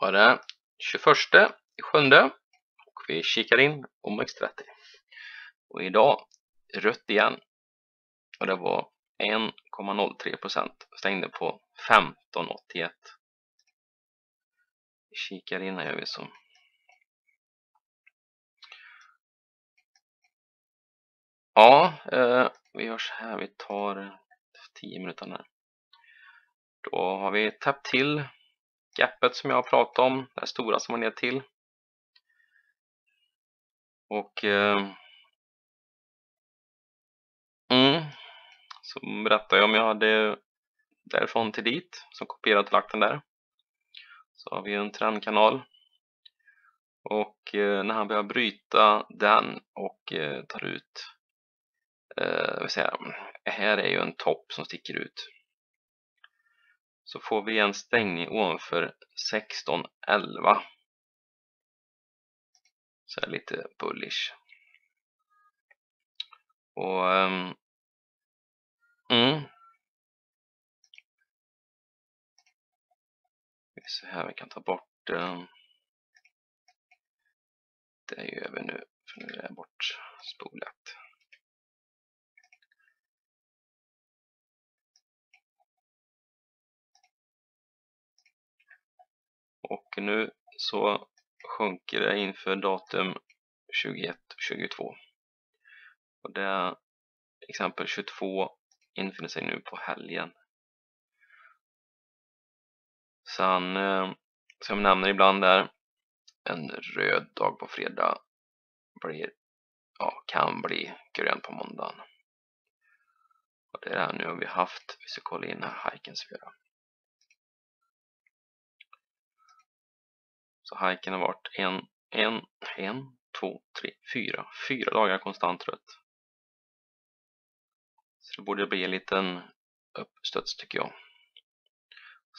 var det 21 sjunde och vi kikar in OMX30. Och idag rött igen. Och det var 1,03 procent. Stängde på 15,81. Vi kikar in här gör vi så. Ja, eh, vi gör så här. Vi tar 10 minuter här. Då har vi täppt till gapet som jag har pratat om, det stora som var ner till. Och eh, mm, så berättade jag om jag hade därifrån till dit, som kopierat och lagt den där. Så har vi en trendkanal. Och eh, när han börjar bryta den och eh, tar ut, eh, vill säga, här är ju en topp som sticker ut så får vi en stängning ovanför 1611 så är lite bullish. Och um, mm. vi ser här vi kan ta bort um, det är ju över nu för nu är det bort spolat. Och nu så sjunker det inför datum 21 22 och det är exempel 22 infinner sig nu på helgen. Sen eh, som jag nämner ibland där en röd dag på fredag blir ja, kan bli grön på måndagen. Och det är nu har vi haft vi ska kolla in här hajken. vi Så hajken har varit en, en, en, två, tre, fyra, fyra dagar konstant rött. Så det borde bli en liten uppstuds tycker jag.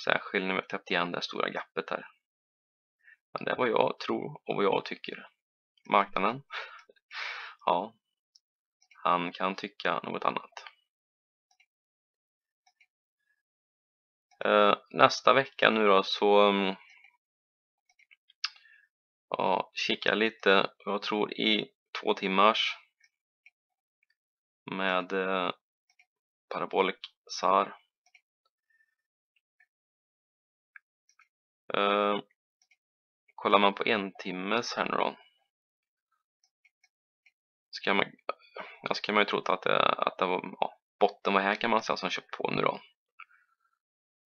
Särskilt när vi har täppt igen det stora gapet här. Men det är vad jag tror och vad jag tycker. Marknaden, ja, han kan tycka något annat. Eh, nästa vecka nu då så mm, ja, kika lite, jag tror i två timmars med eh, Parabolic SAR. Eh, kollar man på en timmes här nu då ska man, ja, ska man ju tro att det, att det var, ja, botten var här kan man säga som köpt på nu då.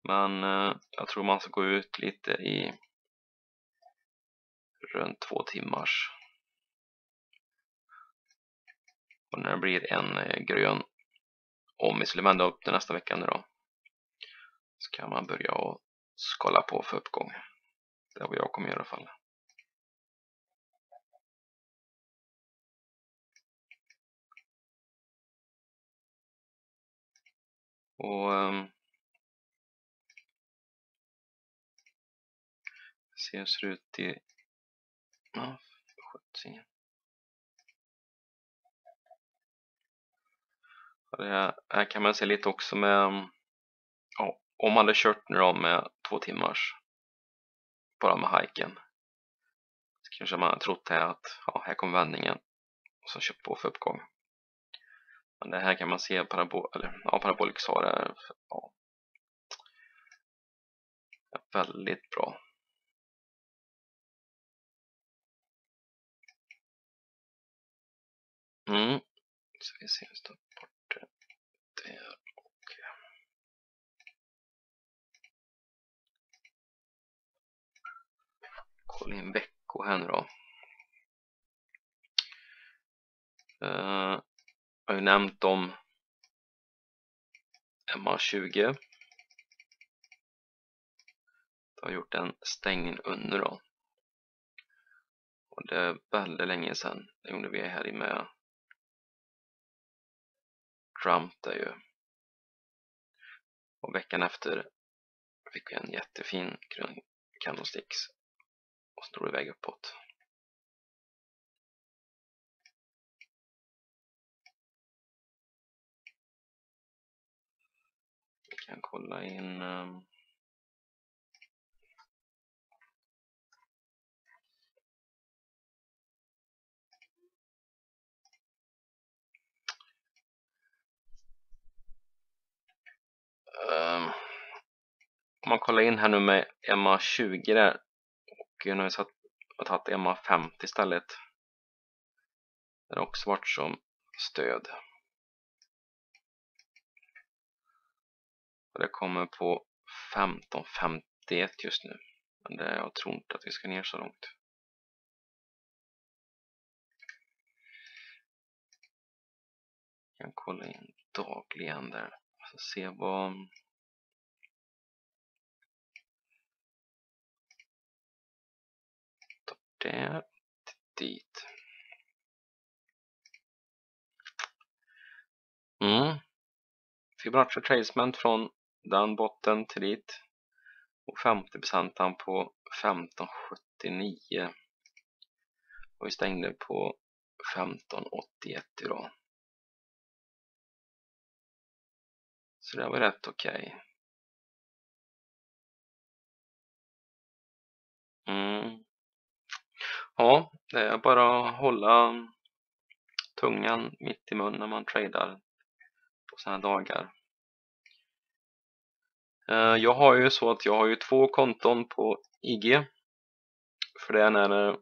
Men eh, jag tror man ska gå ut lite i runt två timmars. Och när det blir en eh, grön, om vi skulle vända upp den nästa vecka nu då, så kan man börja och skala på för uppgång. Det är vad jag kommer göra i alla fall. Och um, se hur det ser ut i Ja, sjuttsingen. Det här, här kan man se lite också med mm, ja, om man hade kört nu då med två timmars bara med hiken så kanske man trott här att ja, här kommer vändningen och så köpt på för uppgång men det här kan man se parabol, eller, ja, parabolik har ja, väldigt bra Mm. Så vi ser, hur stort bort det där och kolla in veckor här nu då. Uh, jag har ju nämnt om MA20. Jag har gjort en stängning under då. Och det är väldigt länge sedan. Det gjorde vi här i med Trump där ju. Och veckan efter fick vi en jättefin grön candlesticks och så drog iväg uppåt. Vi kan kolla in um, om man kollar in här nu med MA20 där och nu har jag satt, jag tagit MA50 istället. Det har också varit som stöd. Och det kommer på 15.51 just nu. Men det, jag tror inte att vi ska ner så långt. Jag kan kolla in dagligen där. Så se vad där dit. Mm. Fibonacci tracement från den botten till dit och 50% på 1579 och vi stängde på 1581 idag. Så det var rätt okej. Okay. Mm. Ja, det är bara att hålla tungan mitt i mun när man tradar på sådana dagar. Eh, jag har ju så att jag har ju två konton på IG. För det är när eh,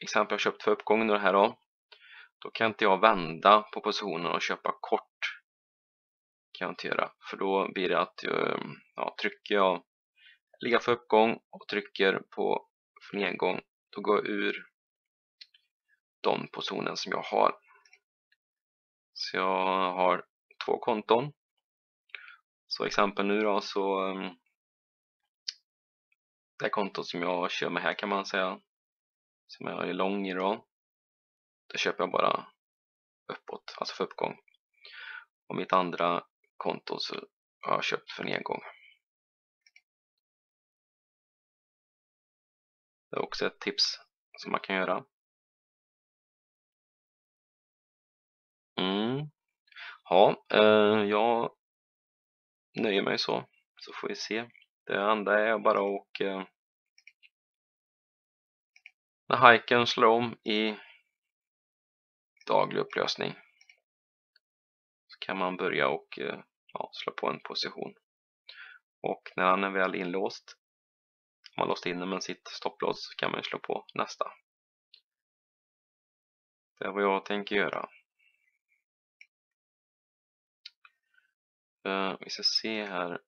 exempel jag köpt för uppgången det här då. Då kan inte jag vända på positionen och köpa kort. Kan jag inte göra. För då blir det att jag, ja, trycker jag ligga för uppgång och trycker på för nedgång. Då går jag ur de positionen som jag har. Så jag har två konton. Så exempel nu då så ehm, det det kontot som jag kör med här kan man säga som jag är lång i då då köper jag bara uppåt, alltså för uppgång och mitt andra konto så har jag köpt för nedgång det är också ett tips som man kan göra mm. Ja, eh, jag nöjer mig så. Så får vi se. Det andra är bara och eh, när hajken slår om i daglig upplösning så kan man börja och eh, ja, slå på en position. Och när han är väl inlåst, om man låst in den med sitt stopplås så kan man slå på nästa. Det är vad jag tänker göra. Uh, vi ska se här.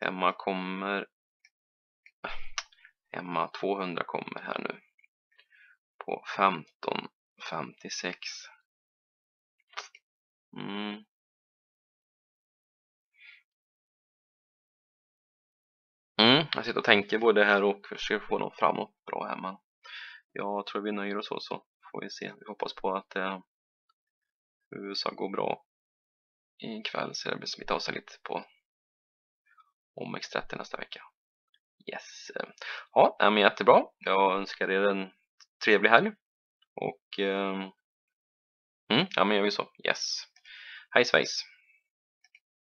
Emma kommer Emma 200 kommer här nu på 15.56 mm. Mm, jag sitter och tänker både här och försöker få dem framåt bra här men jag tror vi nöjer oss så så får vi se. Vi hoppas på att eh, USA går bra ikväll så det blir smitta av sig lite på OMX30 nästa vecka. Yes. Ja, men jättebra. Jag önskar er en trevlig helg och eh, mm, ja men gör vi så. Yes. Hej svejs.